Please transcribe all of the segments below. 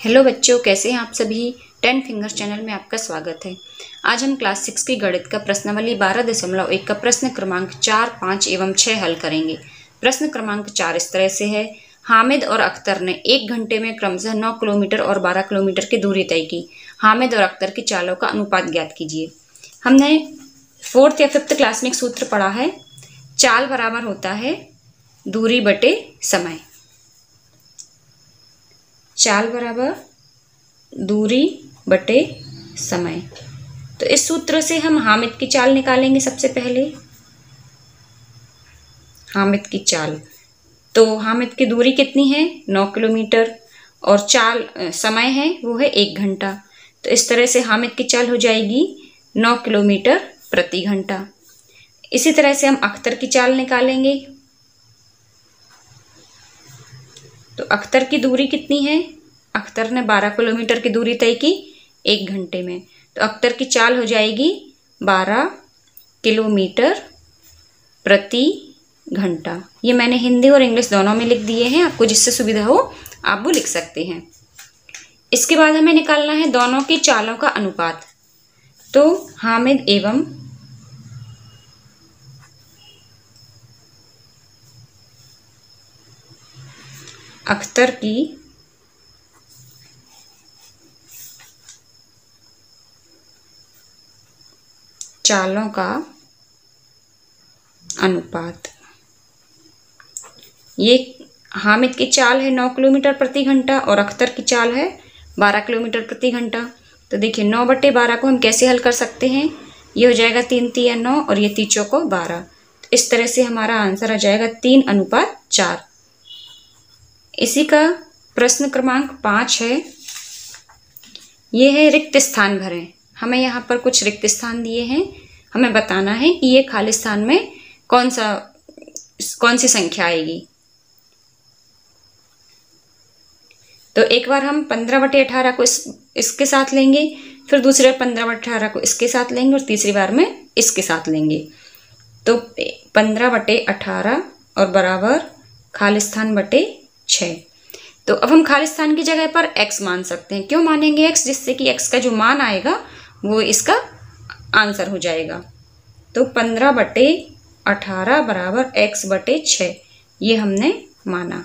Hello बच्चों, कैसे हैं आप सभी? टेन फिंगर्स चैनल में आपका स्वागत है। आज हम क्लास सिक्स की गणित का प्रश्नावली बारह दशमलव एक का प्रश्न क्रमांक चार, पाँच एवं छः हल करेंगे। प्रश्न क्रमांक चार इस तरह से है। हामिद और अख्तर ने एक घंटे में क्रमशः नौ किलोमीटर और बारह किलोमीटर की दूरी तय की। हामिद और अख्तर की चालों का अनुपात ज्ञात कीजिए। हमने फोर्थ या फिफ्थ क्लास में एक सूत्र पढ़ा है, चाल बराबर होता है दूरी बटे समय। चाल बराबर, दूरी बटे समय। तो इस सूत्र से हम हामिद की चाल निकालेंगे सबसे पहले। हामिद की चाल। तो हामिद की दूरी कितनी है? नौ किलोमीटर। और चाल समय है, वो है एक घंटा। तो इस तरह से हामिद की चाल हो जाएगी नौ किलोमीटर प्रति घंटा। इसी तरह से हम अख्तर की चाल निकालेंगे। तो अख्तर की दूरी कितनी है? अख्तर ने बारह किलोमीटर की दूरी तय की एक घंटे में। तो अख्तर की चाल हो जाएगी बारह किलोमीटर प्रति घंटा। ये मैंने हिंदी और इंग्लिश दोनों में लिख दिए हैं। आपको जिससे सुविधा हो, आप वो लिख सकते हैं। इसके बाद हमें निकालना है दोनों की चालों का अनुपात। तो हामिद एवं अख्तर की चालों का अनुपात। ये हामिद की चाल है नौ किलोमीटर प्रति घंटा और अख्तर की चाल है बारह किलोमीटर प्रति घंटा। तो देखिए, नौ बट्टे बारह को हम कैसे हल कर सकते हैं? ये हो जाएगा तीन तिया नौ और ये तीचों को बारह। तो इस तरह से हमारा आंसर आ जाएगा तीन अनुपात चार। इसी का प्रश्न क्रमांक पाँच है। ये है रिक्त स्थान भरें। हमें यहाँ पर कुछ रिक्त स्थान दिए हैं। हमें बताना है कि ये खाली स्थान में कौन सा, कौन सी संख्या आएगी। तो एक बार हम पंद्रह बटे अठारह को इस, इसके साथ लेंगे, फिर दूसरे पंद्रह बटे अठारह को इसके साथ लेंगे और तीसरी बार में इसके साथ लेंगे। तो पंद्रह बटे अठारह और बराबर खालिस्तान बटे छ तो अब हम खालिस्तान की जगह पर x मान सकते हैं। क्यों मानेंगे x? जिससे कि x का जो मान आएगा वो इसका आंसर हो जाएगा। तो पंद्रह बटे अठारह बराबर एक्स बटे छ ये हमने माना।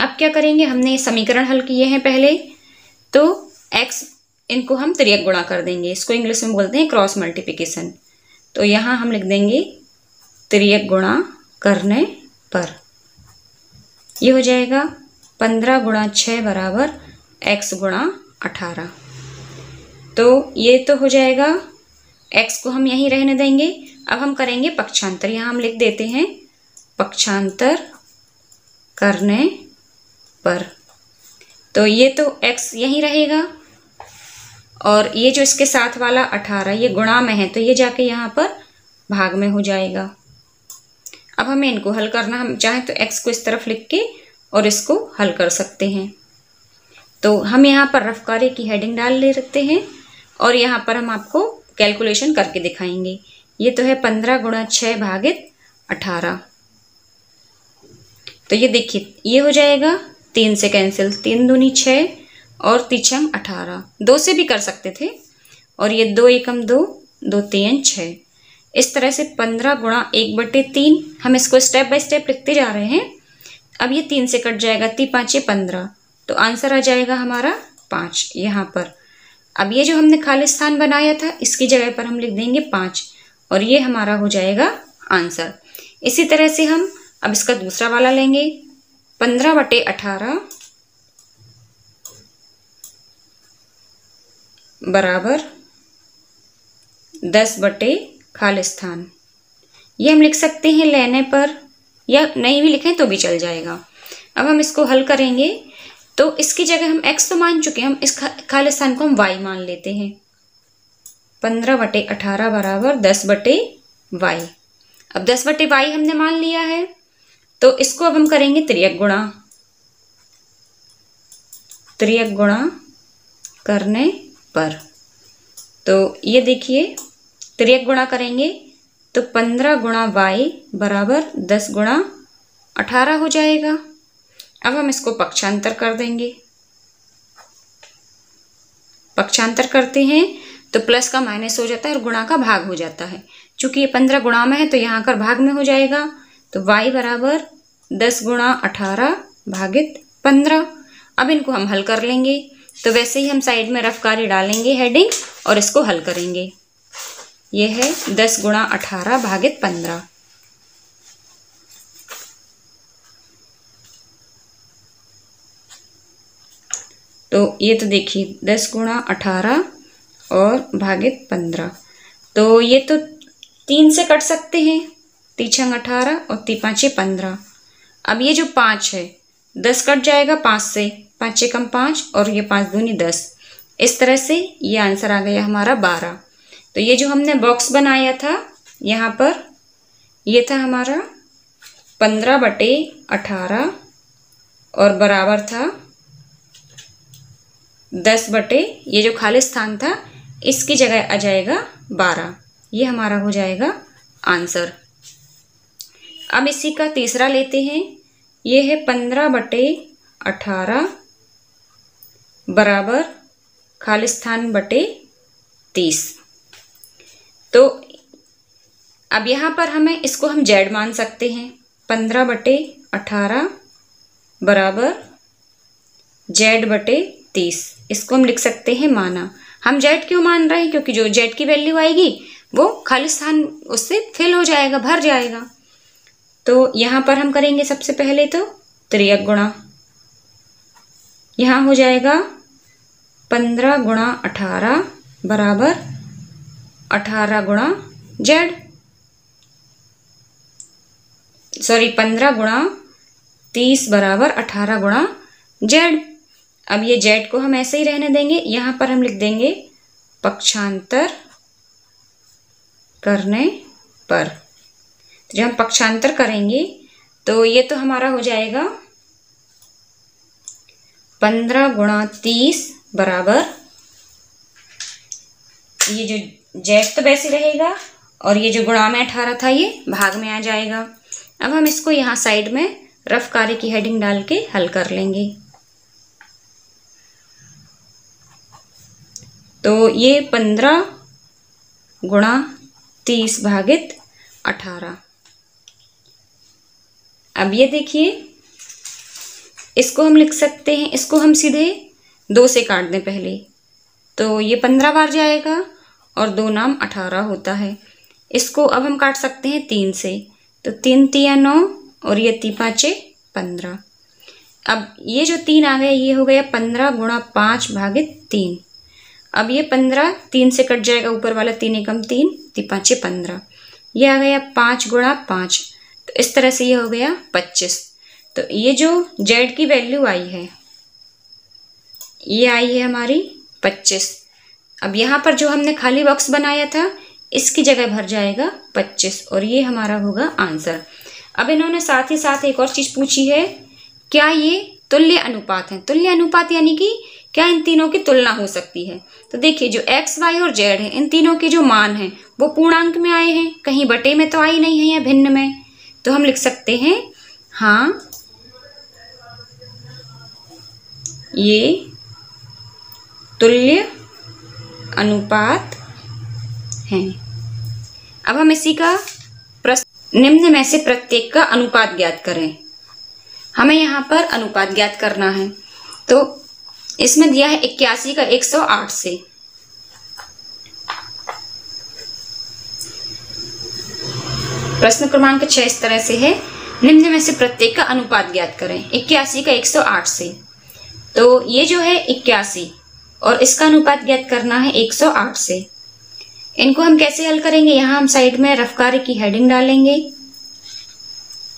अब क्या करेंगे? हमने समीकरण हल किए हैं पहले। तो x इनको हम त्रियक गुणा कर देंगे। इसको इंग्लिश में बोलते हैं क्रॉस मल्टीप्लिकेशन तो यहाँ हम लिख देंगे त्रियक गुणा करने पर। ये हो जाएगा पंद्रह गुणा छ बराबर एक्स गुणा अठारह। तो ये तो हो जाएगा। एक्स को हम यहीं रहने देंगे। अब हम करेंगे पक्षांतर। यहाँ हम लिख देते हैं, पक्षांतर करने पर। तो ये तो एक्स यहीं रहेगा। और ये जो इसके साथ वाला अठारह, ये गुणा में है तो ये जाके यहाँ पर भाग में हो जाएगा। अब हमें इनको हल करना, हम चाहें तो एक्स को इस तरफ़ लिख के और इसको हल कर सकते हैं। तो हम यहाँ पर रफकारे की हेडिंग डाल ले रखते हैं। और यहाँ पर हम आपको कैलकुलेशन करके दिखाएँगे। ये तो है पंद्रह गुणा छः भागित अठारह। तो ये देखिए, ये हो जाएगा तीन से कैंसिल तीन दूनी छः और तिछम अठारह। दो से भी कर सकते थे और ये दो एकम दो दो तीन छः इस तरह से पंद्रह गुणा एक बटे तीन, हम इसको स्टेप बाय स्टेप लिखते जा रहे हैं। अब ये तीन से कट जाएगा, ती पाँचे पंद्रह। तो आंसर आ जाएगा हमारा पाँच, यहाँ पर। अब ये जो हमने खाली स्थान बनाया था, इसकी जगह पर हम लिख देंगे पाँच, और ये हमारा हो जाएगा आंसर। इसी तरह से हम अब इसका दूसरा वाला लेंगे। पंद्रह बटे अठारह बराबर दस बटे खालिस्तान ये हम लिख सकते हैं लेने पर, या नहीं भी लिखें तो भी चल जाएगा। अब हम इसको हल करेंगे। तो इसकी जगह हम x तो मान चुके हैं, हम इस खाली स्थान को हम y मान लेते हैं। पंद्रह बटे अठारह बराबर दस बटे वाई अब दस बटे वाई हमने मान लिया है तो इसको अब हम करेंगे त्रियक गुणा। त्रियक गुणा करने पर। तो ये देखिए, त्रियक गुणा करेंगे तो पंद्रह गुणा वाई बराबर दस गुणा अठारह हो जाएगा। अब हम इसको पक्षांतर कर देंगे। पक्षांतर करते हैं तो प्लस का माइनस हो जाता है और गुणा का भाग हो जाता है। चूँकि ये पंद्रह गुणा में है तो यहाँ कर भाग में हो जाएगा। तो y बराबर दस गुणा अठारह भागित पंद्रह। अब इनको हम हल कर लेंगे। तो वैसे ही हम साइड में रफ कार्य डालेंगे हेडिंग और इसको हल करेंगे। यह है दस गुणा अठारह भागित पंद्रह। तो ये तो देखिए, दस गुणा अठारह और भागित पंद्रह। तो ये तो तीन से कट सकते हैं तीछंग अठारह और ती पाँचे पंद्रह। अब ये जो पाँच है, दस कट जाएगा पाँच से, पाँच कम पाँच और ये पाँच दूनी दस। इस तरह से ये आंसर आ गया हमारा बारह। तो ये जो हमने बॉक्स बनाया था, यहाँ पर ये था हमारा पंद्रह बटे अठारह और बराबर था दस बटे, ये जो खाली स्थान था, इसकी जगह आ जाएगा बारह। ये हमारा हो जाएगा आंसर। अब इसी का तीसरा लेते हैं। ये है पंद्रह बटे अठारह बराबर खालिस्तान बटे तीस। तो अब यहाँ पर हमें इसको हम जेड मान सकते हैं। पंद्रह बटे अठारह बराबर जेड बटे तीस। इसको हम लिख सकते हैं माना। हम जेड क्यों मान रहे हैं? क्योंकि जो जेड की वैल्यू आएगी, वो खाली स्थान उससे फिल हो जाएगा, भर जाएगा। तो यहाँ पर हम करेंगे सबसे पहले तो त्रियक गुणा। यहाँ हो जाएगा पंद्रह गुणा अठारह बराबर अठारह गुणा जेड। सॉरी पंद्रह गुणा तीस बराबर अठारह गुणा जेड। अब ये जेड को हम ऐसे ही रहने देंगे, यहाँ पर हम लिख देंगे पक्षांतर करने पर। तो जब हम पक्षांतर करेंगे तो ये तो हमारा हो जाएगा पंद्रह गुणा तीस बराबर। ये जो जेड तो वैसे रहेगा, और ये जो गुणा में अठारह था, ये भाग में आ जाएगा। अब हम इसको यहाँ साइड में रफ कार्य की हेडिंग डाल के हल कर लेंगे। तो ये पंद्रह गुणा तीस भागित अठारह। अब ये देखिए, इसको हम लिख सकते हैं, इसको हम सीधे दो से काट दें पहले। तो ये पंद्रह बार जाएगा और दो नाम अठारह होता है। इसको अब हम काट सकते हैं तीन से। तो तीन तिया नौ और ये ती पाँचे पंद्रह। अब ये जो तीन आ गया, ये हो गया पंद्रह गुणा पाँच भागित तीन। अब ये पंद्रह, तीन से कट जाएगा ऊपर वाला तीन एकम तीन, ती पाँचे पंद्रह। ये आ गया पाँच गुणा पाँच। तो इस तरह से ये हो गया पच्चीस। तो ये जो जेड की वैल्यू आई है, ये आई है हमारी पच्चीस। अब यहाँ पर जो हमने खाली बॉक्स बनाया था, इसकी जगह भर जाएगा पच्चीस और ये हमारा होगा आंसर। अब इन्होंने साथ ही साथ एक और चीज़ पूछी है, क्या ये तुल्य अनुपात है? तुल्य अनुपात यानी कि क्या इन तीनों की तुलना हो सकती है? तो देखिए, जो एक्स वाई और जेड है, इन तीनों के जो मान हैं, वो पूर्णांक में आए हैं, कहीं बटे में तो आई नहीं है या भिन्न में। तो हम लिख सकते हैं हाँ ये तुल्य अनुपात हैं। अब हम इसी का निम्न में से प्रत्येक का अनुपात ज्ञात करें। हमें यहाँ पर अनुपात ज्ञात करना है। तो इसमें दिया है इक्यासी का एक सौ आठ से। प्रश्न क्रमांक छह इस तरह से है। निम्न में से प्रत्येक का अनुपात ज्ञात करें। इक्यासी का एक सौ आठ से। तो ये जो है इक्यासी, और इसका अनुपात ज्ञात करना है एक सौ आठ से। इनको हम कैसे हल करेंगे? यहाँ हम साइड में रफकारी की हेडिंग डालेंगे।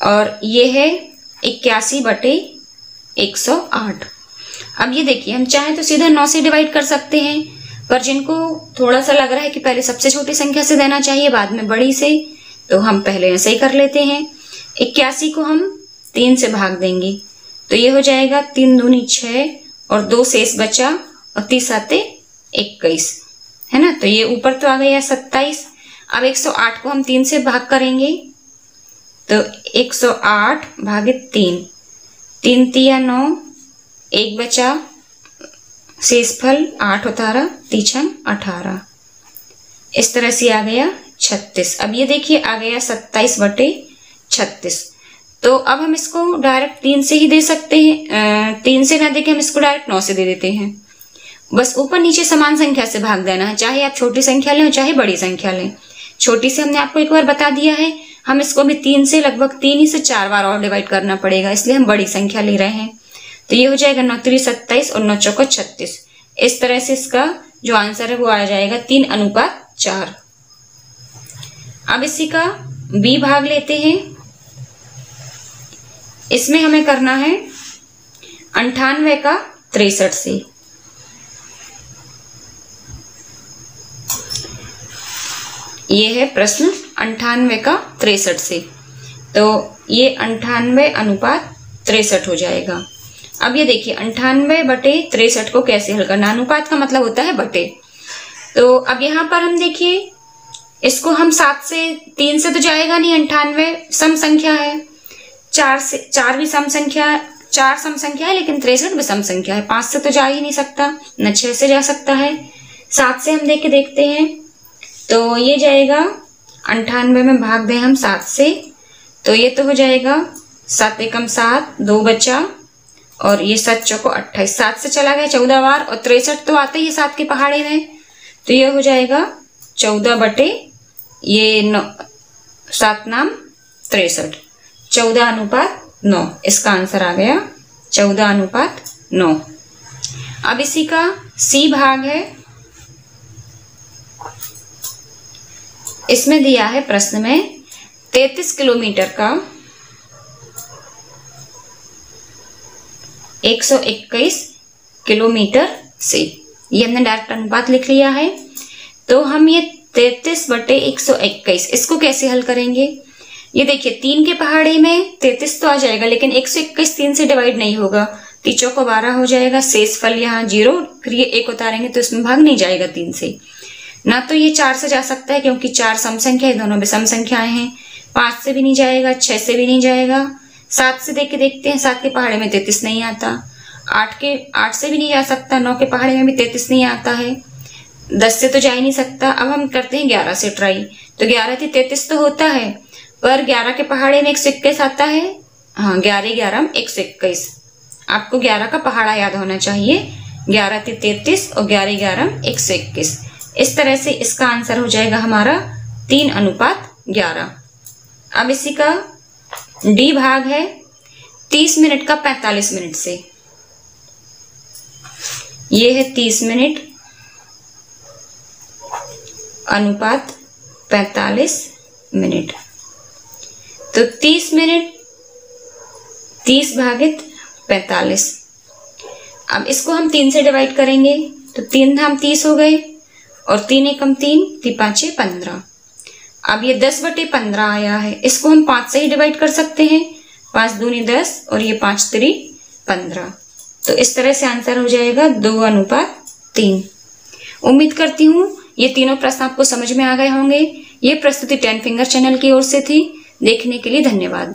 और ये है इक्यासी बटे एक सौ आठ। अब ये देखिए, हम चाहें तो सीधा नौ से डिवाइड कर सकते हैं, पर जिनको थोड़ा सा लग रहा है कि पहले सबसे छोटी संख्या से देना चाहिए, बाद में बड़ी से तो हम पहले ऐसे ही कर लेते हैं। इक्यासी को हम तीन से भाग देंगे तो ये हो जाएगा तीन दूनी छः और दो शेष बचा, और तीस आते इक्कीस, है ना? तो ये ऊपर तो आ गया सत्ताईस। अब 108 को हम तीन से भाग करेंगे तो 108 भागे तीन तीन तिया नौ एक बचा, शेषफल आठ उतारा, तीछन अठारह इस तरह से आ गया छत्तीस। अब ये देखिए, आ गया सत्ताईस बटे छत्तीस। तो अब हम इसको डायरेक्ट तीन से ही दे सकते हैं। तीन से ना देके हम इसको डायरेक्ट नौ से दे देते हैं। बस ऊपर नीचे समान संख्या से भाग देना है। चाहे आप छोटी संख्या लें चाहे बड़ी संख्या लें। छोटी से हमने आपको एक बार बता दिया है, हम इसको भी तीन से, लगभग तीन ही से चार बार और डिवाइड करना पड़ेगा, इसलिए हम बड़ी संख्या ले रहे हैं। तो ये हो जाएगा नौ त्री सत्ताईस और नौ चौको छत्तीस। इस तरह से इसका जो आंसर है वो आ जाएगा तीन अनुपात चार। अब इसी का बी भाग लेते हैं। इसमें हमें करना है अंठानवे का तिरसठ से। ये है प्रश्न अंठानवे का तिरसठ से। तो ये अंठानवे अनुपात तिरसठ हो जाएगा। अब ये देखिए, अंठानवे बटे तिरसठ को कैसे हल करना अनुपात का मतलब होता है बटे। तो अब यहाँ पर हम देखिए, इसको हम सात से तीन से तो जाएगा नहीं, अंठानवे सम संख्या है। चार से, चार भी सम संख्या चार सम संख्या है, लेकिन तिरसठ भी सम संख्या है। पाँच से तो जा ही नहीं सकता, न छह से जा सकता है। सात से हम देख, देखते हैं। तो ये जाएगा, अंठानवे में भाग दें हम सात से तो ये तो हो जाएगा सात एकम सात, दो बचा और ये सात चौको अट्ठाईस सात से चला गया, चौदह बार और तिरसठ तो आते ही सात के पहाड़े में तो ये हो जाएगा चौदह बटे ये नौ, सात नाम तिरसठ। चौदह अनुपात नौ, इसका आंसर आ गया चौदह अनुपात नौ। अब इसी का सी भाग है। इसमें दिया है प्रश्न में तैतीस किलोमीटर का 121 किलोमीटर से। ये हमने डायरेक्ट अनुपात लिख लिया है। तो हम ये तैतीस बटे एक सौ इक्कीस, इसको कैसे हल करेंगे? ये देखिए, तीन के पहाड़े में तैतीस तो आ जाएगा, लेकिन एक सौ इक्कीस तीन से डिवाइड नहीं होगा। तीचों को बारह हो जाएगा, शेष फल यहाँ ज़ीरो, फिर ये एक उतारेंगे तो इसमें भाग नहीं जाएगा तीन से। ना तो ये चार से जा सकता है, क्योंकि चार सम संख्या है, दोनों में सम संख्याएँ हैं। पाँच से भी नहीं जाएगा, छह से भी नहीं जाएगा। सात से देख के देखते हैं, सात के पहाड़े में तैतीस नहीं आता। आठ के, आठ से भी नहीं जा सकता, नौ के पहाड़े में भी तैतीस नहीं आता है। दस से तो जा ही नहीं सकता। अब हम करते हैं ग्यारह से ट्राई। तो ग्यारह थी तैतीस तो होता है, पर ग्यारह के पहाड़े में एक सौ इक्कीस आता है। हाँ ग्यारह ग्यारह एक सौ इक्कीस। आपको ग्यारह का पहाड़ा याद होना चाहिए। ग्यारह थी तैतीस और ग्यारह ग्यारह एक सौ इक्कीस। इस तरह से इसका आंसर हो जाएगा हमारा तीन अनुपात ग्यारह। अब इसी का डी भाग है तीस मिनट का पैंतालीस मिनट से। ये है तीस मिनट, अनुपात पैंतालीस मिनट। तो तीस मिनट, तीस भागित पैंतालीस। अब इसको हम तीन से डिवाइड करेंगे तो तीन धाम तीस हो गए, और तीन एकम तीन ती पंद्रह। अब ये दस बटे पंद्रह आया है। इसको हम पाँच से ही डिवाइड कर सकते हैं। पाँच दूनी दस और ये पाँच त्री पंद्रह। तो इस तरह से आंसर हो जाएगा दो अनुपात तीन। उम्मीद करती हूँ ये तीनों प्रश्न आपको समझ में आ गए होंगे। ये प्रस्तुति टेन फिंगर चैनल की ओर से थी। देखने के लिए धन्यवाद।